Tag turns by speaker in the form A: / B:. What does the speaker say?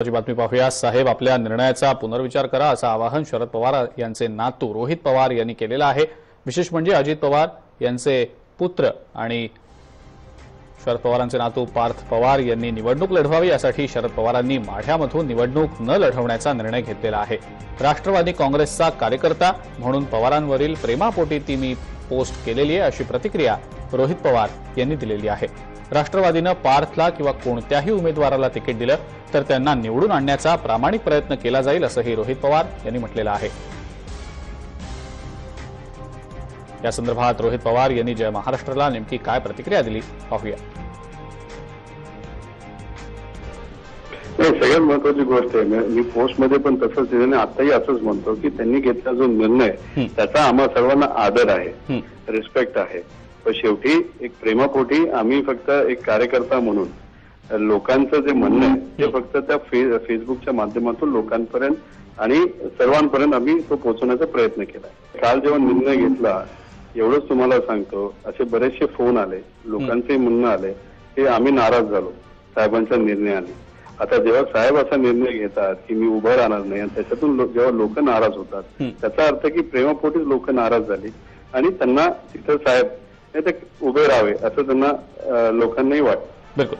A: बातमी पाहूया. साहेब आपल्या निर्णयाचा पुनर्विचार करा असं आवाहन शरद पवार यांचे नातू रोहित पवार यांनी केलेलं आहे. विशेष म्हणजे अजित पवार यांचे पुत्र आणि शरद पवारांचे नातू पार्थ पवार यांनी निवडणूक लढवावी यासाठी शरद पवारांनी माढ्यामधून निवडणूक न लढवण्याचा निर्णय घेतलेला आहे. राष्ट्रवादी काँग्रेसचा कार्यकर्ता म्हणून पवारांवरील प्रेमापोटी ती मी पोस्ट केलेली आहे अशी प्रतिक्रिया रोहित पवार यांनी दिलेली आहे राष्ट्रवादीनं पार्थला किंवा कोणत्याही उमेदवाराला तिकीट दिलं तर त्यांना निवडून आणण्याचा प्रामाणिक प्रयत्न केला जाईल असंही रोहित पवार यांनी म्हटलेलं आहे या संदर्भात रोहित पवार यांनी जय महाराष्ट्राला नेमकी काय प्रतिक्रिया दिली पाहूया
B: सगळ्यात महत्वाची गोष्ट आहे मी- पोस्टमध्ये पण तसंच आणि आताही असंच म्हणतो की त्यांनी घेतला जो निर्णय. त्याचा आम्हा सर्वांना आदर आहे. रिस्पेक्ट आहे पण शेवटी एक प्रेमापोटी आम्ही फक्त एक कार्यकर्ता म्हणून लोकांचं जे म्हणणं आहे ते फक्त त्या फे- फेसबुकच्या माध्यमातून लोकांपर्यंत आणि सर्वांपर्यंत आम्ही तो पोहोचवण्याचा प्रयत्न केला. काल जेव्हा निर्णय घेतला एवढंच तुम्हाला सांगतो असे बरेचसे फोन आले लोकांचे म्हणणं आले की आम्ही नाराज झालो साहेबांच्या निर्णयाने. आता जेव्हा साहेब असा निर्णय घेतात की मी उभं राहणार नाही आणि त्याच्यातून जेव्हा लोक नाराज होतात
A: हं.
B: त्याचा अर्थ की प्रेमापोटीच लोक नाराज झाली आणि त्यांना तिथं साहेब नाही ते उभे राहावे असं त्यांना लोकांनाही वाटतं.
A: बिलकुल.